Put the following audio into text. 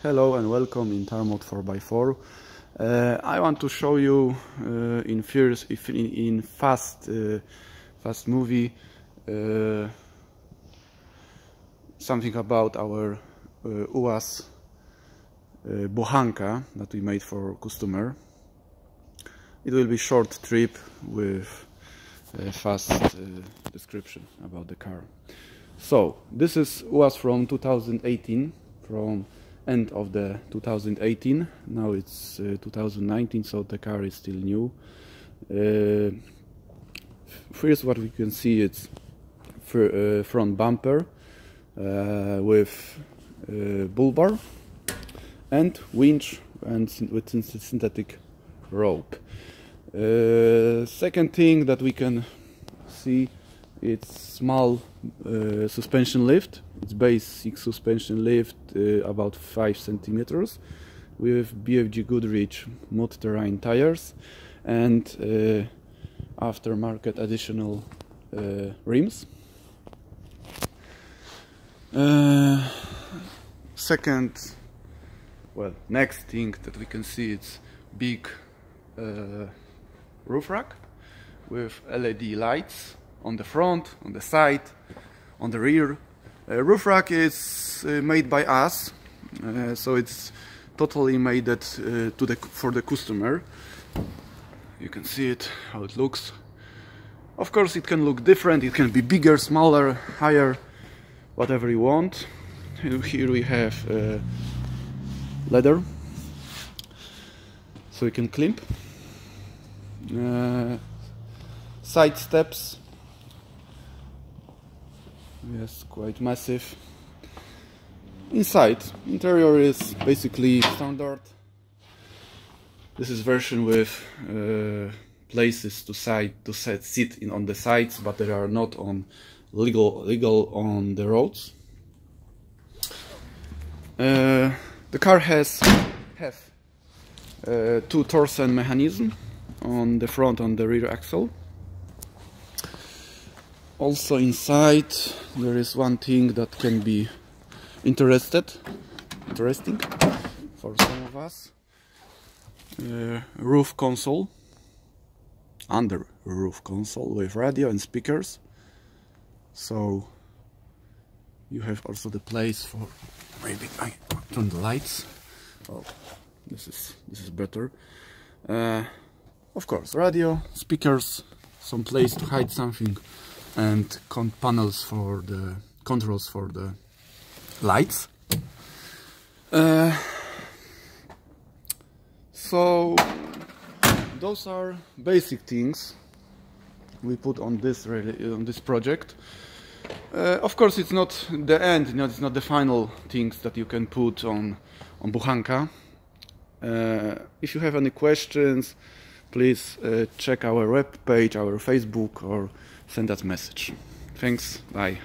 Hello and welcome in Tarmot 4x4. Uh, I want to show you uh, in first, if in, in fast, uh, fast movie uh, something about our uh, UAZ uh, Buchanka that we made for customer. It will be short trip with fast uh, description about the car. So this is was from 2018 from end of the 2018 now it's uh, 2019 so the car is still new. Uh, first what we can see it's uh, front bumper uh, with uh, bull bar and winch and with synthetic rope. Uh, second thing that we can see it's small suspension lift. It's basic suspension lift uh, about 5 centimeters with BFG Goodrich mud terrain tires and uh, aftermarket additional uh, rims. Uh, second, well, next thing that we can see it's big uh, roof rack with LED lights on the front, on the side, on the rear. Uh, roof rack is uh, made by us, uh, so it's totally made uh, to the for the customer. You can see it how it looks. Of course, it can look different. It can be bigger, smaller, higher, whatever you want. Here we have leather, so you can climp. Uh, side steps yes quite massive. Inside interior is basically standard. This is version with uh, places to side to set sit in on the sides but they are not on legal legal on the roads. Uh, the car has have uh, two torsion mechanism on the front and the rear axle also inside there is one thing that can be interested interesting for some of us. Uh, roof console. Under roof console with radio and speakers. So you have also the place for maybe I turn the lights. Oh this is this is better. Uh, of course radio speakers some place to hide something and panels for the controls for the lights. Uh, so those are basic things we put on this really on this project. Uh, of course, it's not the end. You know, it's not the final things that you can put on on Buchanka. Uh, if you have any questions, please uh, check our web page, our Facebook, or send us message. Thanks. Bye.